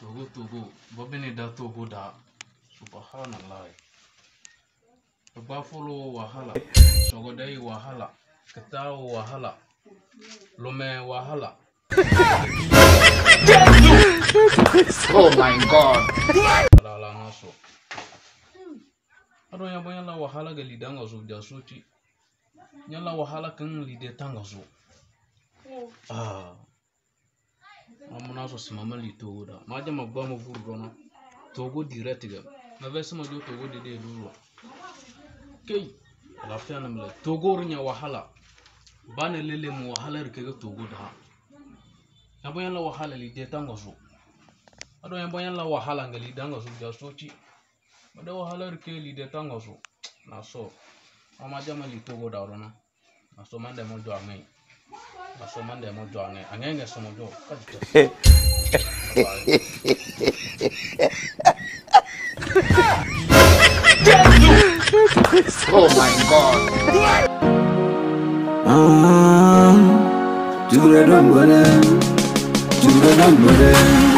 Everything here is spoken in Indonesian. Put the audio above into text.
Togo Togo babene da Togo da subhanallah. Bafolo wahala. Sogodai wahala. Kitao wahala. Lome wahala. Oh my god. ala ngaso. Ado ya bonya la wahala ga lidanga so ja soci nyala wahala kan lide tanga so ah sosmama li togo da ma jama gba ma vuru dɔna togo direct ga na vɛ sama jo togo de de lulu kei lafiya na mila togo rinya wahala. Ba ne lele mu wahala rike ga togo da. Ya bo la wahala li de tango so ado ya bo la wahala nga li dango so ja so ci ma da wahala rike li de tango so na so. Ma jama li togo da rona na so man da mo do amai oh my god ah tu the number, bore the number.